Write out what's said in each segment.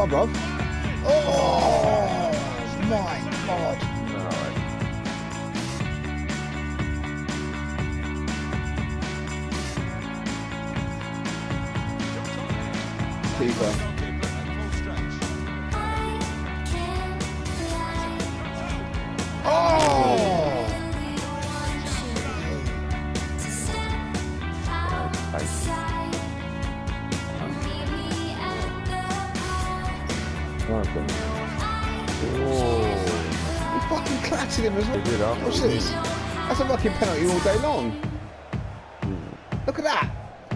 Go on, bro. Oh, my God. Keeper. Oh. He fucking clattered him as well. Did? What's this? That's a fucking penalty all day long. Hmm. Look at that.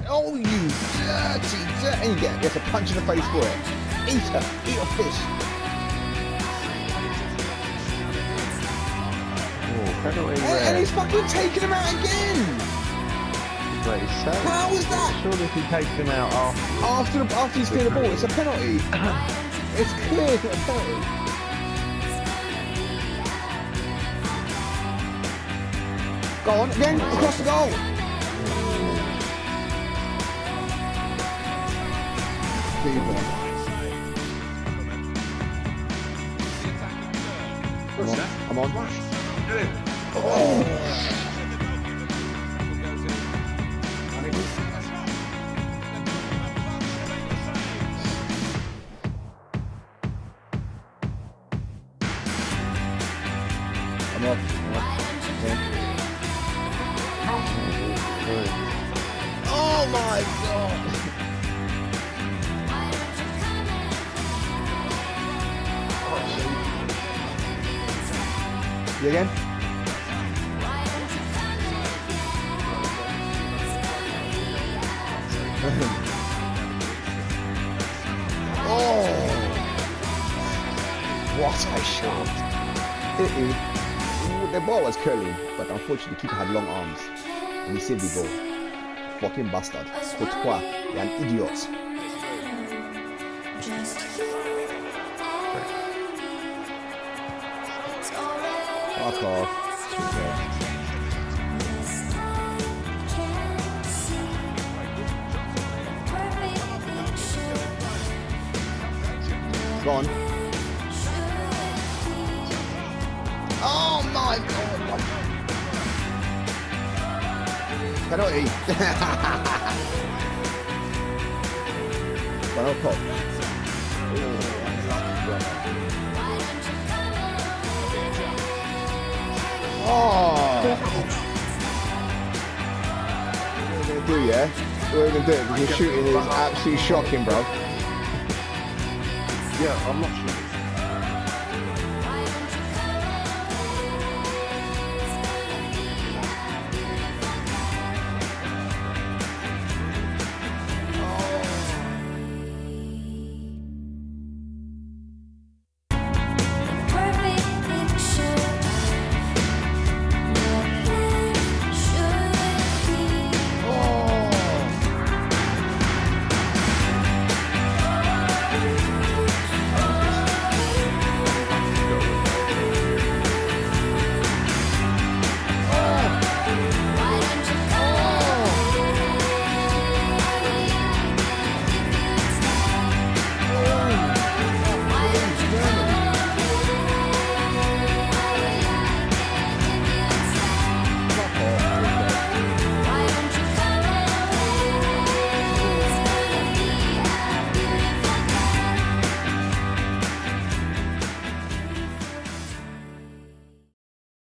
Oh, you dirty, dirty. And you get gets a punch in the face for it. Eat her. Eat a fish. Oh, penalty And, and he's fucking taking him out again. Like you say. How is that? Surely if he takes him out after. After, the, after he's cleared the ball, it's a penalty. it's clear it's not a penalty. Go on, again, across the goal. I'm on. I'm on. Oh. I'm off. I'm off. Yeah. Oh my god! You again? oh! What a shot! The ball was curling, but unfortunately, the keeper had long arms, and he saved the ball. Fucking bastard. Courtois, you're an idiot. Fuck off. Go on. Penalty. Final call. Oh! What are we gonna do, yeah? What are we gonna do? Because your shooting is absolutely shocking, bro. Yeah, I'm not sure.